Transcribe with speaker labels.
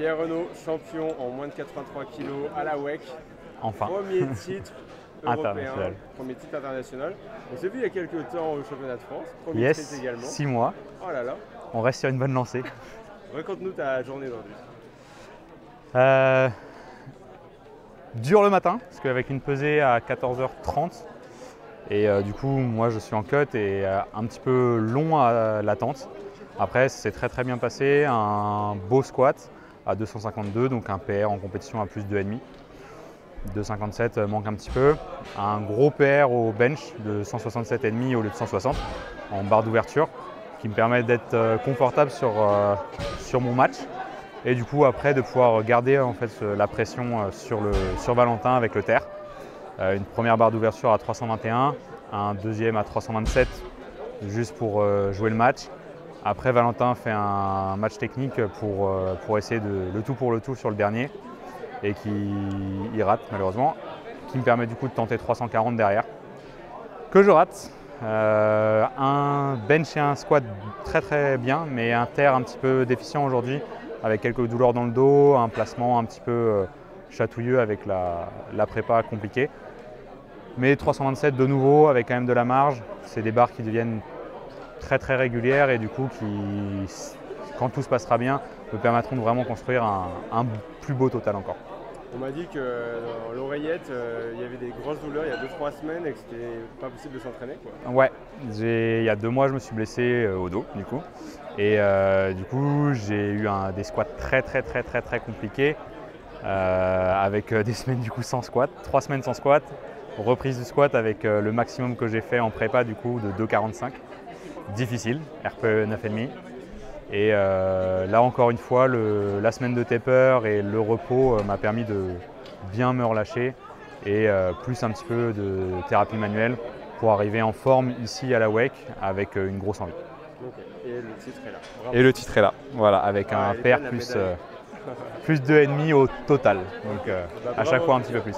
Speaker 1: Pierre Renaud, champion en moins de 83 kg à la WEC.
Speaker 2: Enfin.
Speaker 1: Premier titre européen,
Speaker 2: International.
Speaker 1: premier titre international. On s'est vu il y a quelques temps au championnat de France. Premier
Speaker 2: Yes,
Speaker 1: titre également.
Speaker 2: 6 mois.
Speaker 1: Oh là là.
Speaker 2: On reste sur une bonne lancée.
Speaker 1: Raconte-nous ta journée aujourd'hui.
Speaker 2: Euh, dur le matin, parce qu'avec une pesée à 14h30, et euh, du coup, moi je suis en cut et euh, un petit peu long à l'attente. Après, c'est très très bien passé. Un beau squat à 252, donc un PR en compétition à plus de 2,5. 257 euh, manque un petit peu. Un gros PR au bench de 167,5 au lieu de 160 en barre d'ouverture qui me permet d'être euh, confortable sur, euh, sur mon match et du coup après de pouvoir garder en fait la pression sur, le, sur Valentin avec le terre. Une première barre d'ouverture à 321, un deuxième à 327 juste pour jouer le match. Après Valentin fait un match technique pour, euh, pour essayer de, le tout pour le tout sur le dernier et qui il rate malheureusement, qui me permet du coup de tenter 340 derrière. Que je rate. Euh, un bench et un squat très très bien, mais un terre un petit peu déficient aujourd'hui, avec quelques douleurs dans le dos, un placement un petit peu euh, chatouilleux avec la, la prépa compliquée. Mais 327 de nouveau, avec quand même de la marge, c'est des barres qui deviennent très très régulières et du coup qui, quand tout se passera bien, me permettront de vraiment construire un, un plus beau total encore.
Speaker 1: On m'a dit que dans l'oreillette, euh, il y avait des grosses douleurs il y a 2-3 semaines et que c'était pas possible de s'entraîner. quoi.
Speaker 2: Ouais, j'ai- il y a deux mois, je me suis blessé euh, au dos, du coup. Et euh, du coup, j'ai eu un- des squats très, très, très, très, très compliqués, euh, avec euh, des semaines du coup sans squat, trois semaines sans squat, reprise du squat avec euh, le maximum que j'ai fait en prépa, du coup, de 2,45. Difficile, RPE 9,5. Et euh, là, encore une fois, le- la semaine de taper et le repos euh, m'a permis de bien me relâcher et euh, plus un petit peu de thérapie manuelle pour arriver en forme ici à la WEC avec euh, une grosse envie.
Speaker 1: Et le titre est là. Bravo.
Speaker 2: Et le titre est là, voilà, avec
Speaker 1: Ah,
Speaker 2: un
Speaker 1: la
Speaker 2: plus, euh, plus 2,5 au total. Donc euh,
Speaker 1: Bah,
Speaker 2: à chaque fois un petit peu plus.